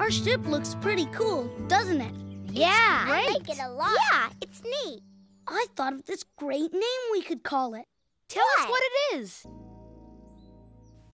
Our ship looks pretty cool, doesn't it? Yeah. I like it a lot. Yeah, it's neat. I thought of this great name we could call it. Tell us what it is.